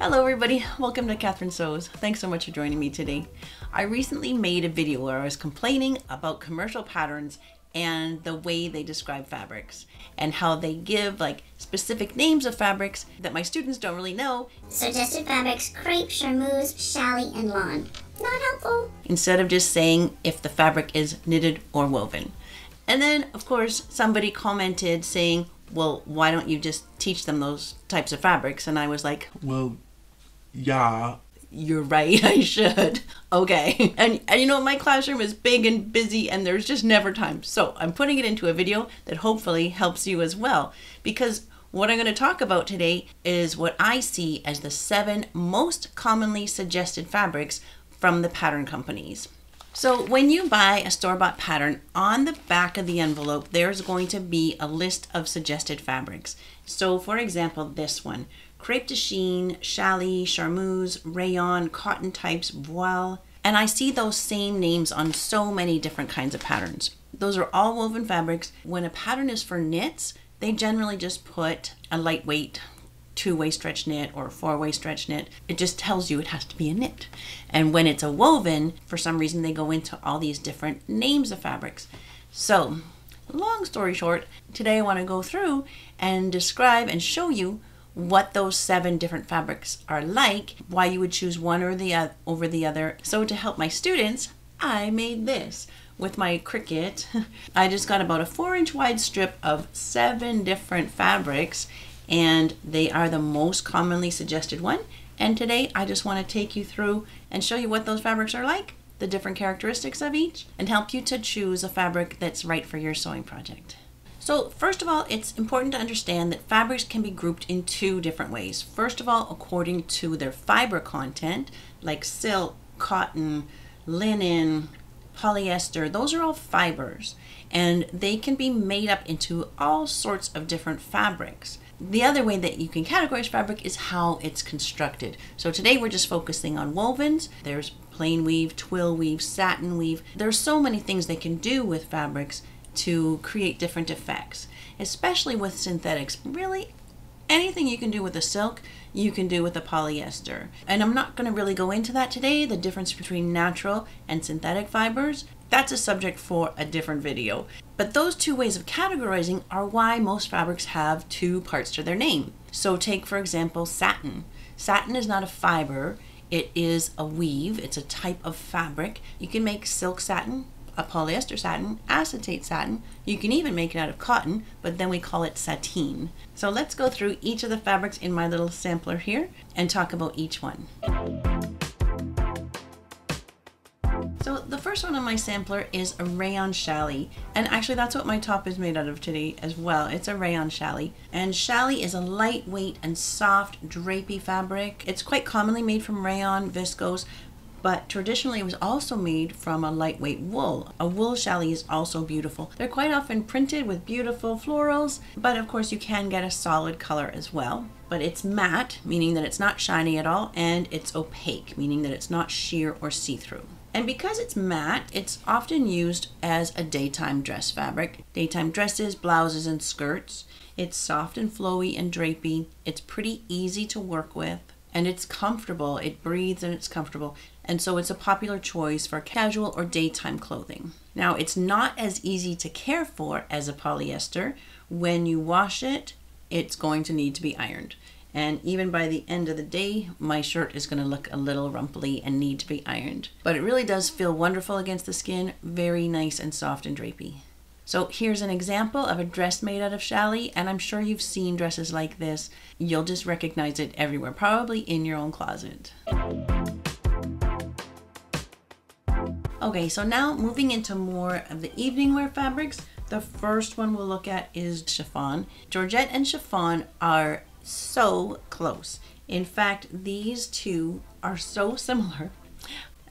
Hello everybody, welcome to Catherine Sews. Thanks so much for joining me today. I recently made a video where I was complaining about commercial patterns and the way they describe fabrics and how they give like specific names of fabrics that my students don't really know. Suggested fabrics, crepe, charmeuse, challis, and lawn. Not helpful. Instead of just saying if the fabric is knitted or woven. And then, of course, somebody commented saying, well, why don't you just teach them those types of fabrics? And I was like, well, yeah. You're right, I should. Okay. And, and you know, my classroom is big and busy and there's just never time. So I'm putting it into a video that hopefully helps you as well. Because what I'm going to talk about today is what I see as the seven most commonly suggested fabrics from the pattern companies. So when you buy a store-bought pattern, on the back of the envelope, there's going to be a list of suggested fabrics. So for example, this one, crepe de chine, challis, charmeuse, rayon, cotton types, voile. And I see those same names on so many different kinds of patterns. Those are all woven fabrics. When a pattern is for knits, they generally just put a lightweight two-way stretch knit or four-way stretch knit. It just tells you it has to be a knit. And when it's a woven, for some reason they go into all these different names of fabrics. So, long story short, today I want to go through and describe and show you what those seven different fabrics are like, why you would choose one or the other over the other. So to help my students, I made this with my Cricut. I just got about a four inch wide strip of seven different fabrics and they are the most commonly suggested one. And today I just want to take you through and show you what those fabrics are like, the different characteristics of each, and help you to choose a fabric that's right for your sewing project. So first of all, it's important to understand that fabrics can be grouped in two different ways. First of all, according to their fiber content, like silk, cotton, linen, polyester, those are all fibers and they can be made up into all sorts of different fabrics. The other way that you can categorize fabric is how it's constructed. So today we're just focusing on wovens. There's plain weave, twill weave, satin weave. There's so many things they can do with fabrics to create different effects, especially with synthetics. Really, anything you can do with a silk, you can do with a polyester. And I'm not going to really go into that today, the difference between natural and synthetic fibers. That's a subject for a different video. But those two ways of categorizing are why most fabrics have two parts to their name. So take for example satin. Satin is not a fiber, it is a weave, it's a type of fabric. You can make silk satin, a polyester satin, acetate satin. You can even make it out of cotton, but then we call it sateen. So let's go through each of the fabrics in my little sampler here and talk about each one. So the first one on my sampler is a rayon challis. And actually that's what my top is made out of today as well. It's a rayon challis. And challis is a lightweight and soft drapey fabric. It's quite commonly made from rayon, viscose, but traditionally it was also made from a lightweight wool. A wool challis is also beautiful. They're quite often printed with beautiful florals, but of course you can get a solid color as well. But it's matte, meaning that it's not shiny at all, and it's opaque, meaning that it's not sheer or see-through. And because it's matte, it's often used as a daytime dress fabric. Daytime dresses, blouses, and skirts. It's soft and flowy and drapey. It's pretty easy to work with and it's comfortable. It breathes and it's comfortable. And so it's a popular choice for casual or daytime clothing. Now, it's not as easy to care for as a polyester. When you wash it, it's going to need to be ironed. And even by the end of the day, my shirt is going to look a little rumply and need to be ironed. But it really does feel wonderful against the skin, very nice and soft and drapey. So here's an example of a dress made out of challis, and I'm sure you've seen dresses like this. You'll just recognize it everywhere, probably in your own closet. Okay, so now moving into more of the evening wear fabrics, the first one we'll look at is chiffon. Georgette and chiffon are so close. In fact, these two are so similar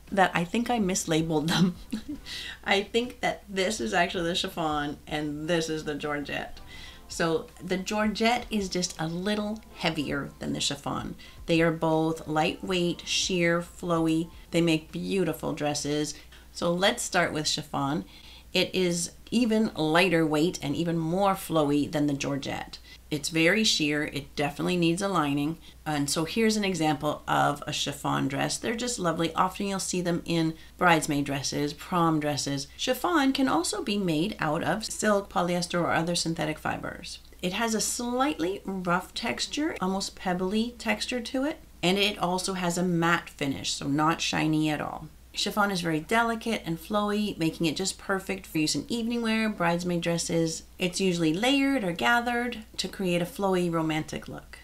that I think I mislabeled them. I think that this is actually the chiffon and this is the Georgette. So the Georgette is just a little heavier than the chiffon. They are both lightweight, sheer, flowy. They make beautiful dresses. So let's start with chiffon. It is even lighter weight and even more flowy than the Georgette. It's very sheer. It definitely needs a lining. And so here's an example of a chiffon dress. They're just lovely. Often you'll see them in bridesmaid dresses, prom dresses. Chiffon can also be made out of silk, polyester, or other synthetic fibers. It has a slightly rough texture, almost pebbly texture to it. And it also has a matte finish, so not shiny at all. Chiffon is very delicate and flowy, making it just perfect for use in evening wear, bridesmaid dresses. It's usually layered or gathered to create a flowy romantic look.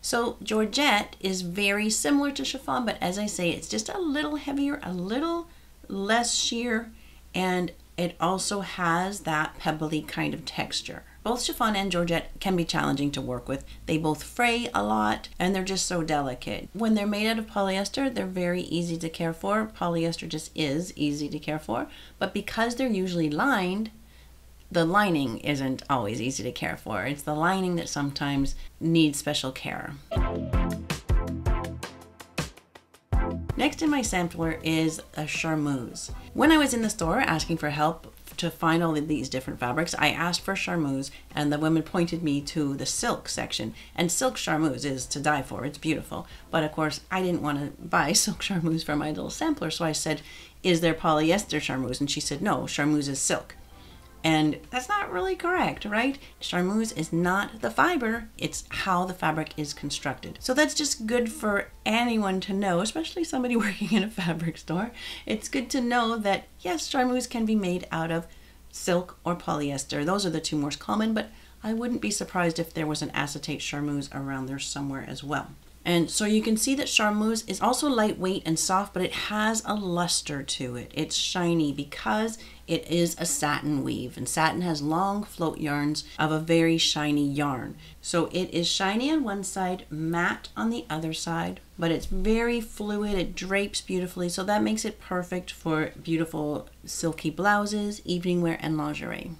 So Georgette is very similar to chiffon, but as I say, it's just a little heavier, a little less sheer, and it also has that pebbly kind of texture. Both chiffon and georgette can be challenging to work with. They both fray a lot and they're just so delicate. When they're made out of polyester, they're very easy to care for. Polyester just is easy to care for. But because they're usually lined, the lining isn't always easy to care for. It's the lining that sometimes needs special care. Next in my sampler is a charmeuse. When I was in the store asking for help to find all of these different fabrics, I asked for charmeuse, and the woman pointed me to the silk section. And silk charmeuse is to die for. It's beautiful. But of course, I didn't want to buy silk charmeuse for my little sampler, so I said, "Is there polyester charmeuse?" And she said, "No, charmeuse is silk." And that's not really correct, right? Charmeuse is not the fiber, it's how the fabric is constructed. So that's just good for anyone to know, especially somebody working in a fabric store. It's good to know that yes, charmeuse can be made out of silk or polyester. Those are the two most common, but I wouldn't be surprised if there was an acetate charmeuse around there somewhere as well. And so you can see that charmeuse is also lightweight and soft, but it has a luster to it. It's shiny because it is a satin weave, and satin has long float yarns of a very shiny yarn. So it is shiny on one side, matte on the other side, but it's very fluid. It drapes beautifully, so that makes it perfect for beautiful silky blouses, evening wear, and lingerie.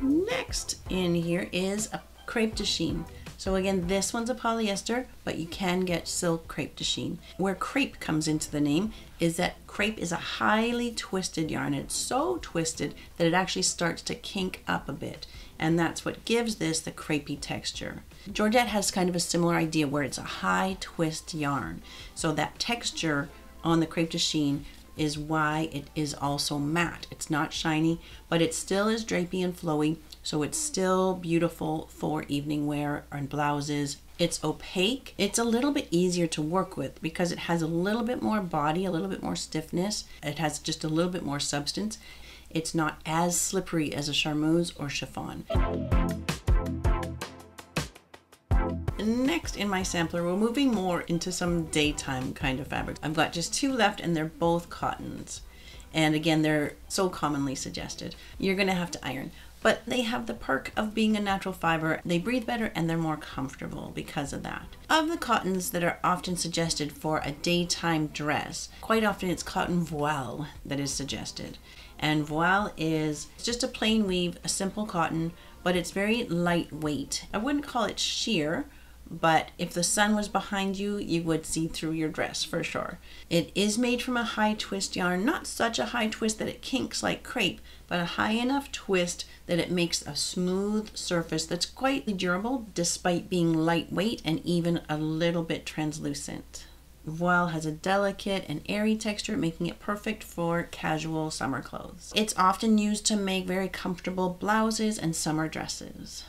Next in here is a crepe de chine. So again, this one's a polyester, but you can get silk crepe de chine. Where crepe comes into the name is that crepe is a highly twisted yarn. It's so twisted that it actually starts to kink up a bit. And that's what gives this the crepey texture. Georgette has kind of a similar idea where it's a high twist yarn. So that texture on the crepe de chine is why it is also matte. It's not shiny, but it still is drapey and flowy so it's still beautiful for evening wear and blouses. It's opaque. It's a little bit easier to work with because it has a little bit more body, a little bit more stiffness. It has just a little bit more substance. It's not as slippery as a charmeuse or chiffon. Next in my sampler, we're moving more into some daytime kind of fabrics. I've got just two left and they're both cottons. And again, they're so commonly suggested. You're gonna have to iron but they have the perk of being a natural fiber. They breathe better and they're more comfortable because of that. Of the cottons that are often suggested for a daytime dress, quite often it's cotton voile that is suggested. And voile is just a plain weave, a simple cotton, but it's very lightweight. I wouldn't call it sheer but if the sun was behind you, you would see through your dress for sure. It is made from a high twist yarn, not such a high twist that it kinks like crepe, but a high enough twist that it makes a smooth surface that's quite durable despite being lightweight and even a little bit translucent. Voile has a delicate and airy texture, making it perfect for casual summer clothes. It's often used to make very comfortable blouses and summer dresses.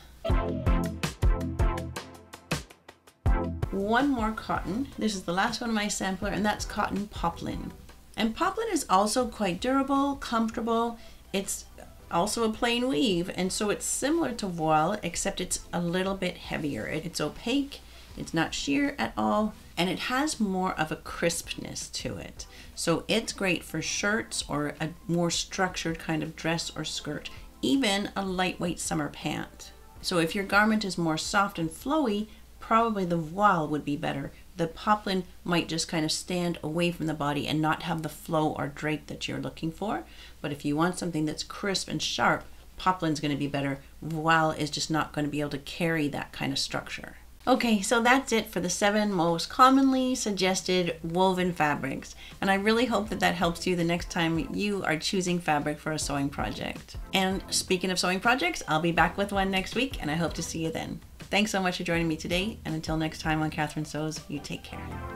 One more cotton. This is the last one of my sampler, and that's cotton poplin. And poplin is also quite durable, comfortable. It's also a plain weave, and so it's similar to voile, except it's a little bit heavier. It's opaque, it's not sheer at all, and it has more of a crispness to it. So it's great for shirts or a more structured kind of dress or skirt, even a lightweight summer pant. So if your garment is more soft and flowy, probably the voile would be better. The poplin might just kind of stand away from the body and not have the flow or drape that you're looking for. But if you want something that's crisp and sharp, poplin's going to be better. Voile is just not going to be able to carry that kind of structure. Okay, so that's it for the seven most commonly suggested woven fabrics. And I really hope that that helps you the next time you are choosing fabric for a sewing project. And speaking of sewing projects, I'll be back with one next week and I hope to see you then. Thanks so much for joining me today, and until next time on Catherine Sews, you take care.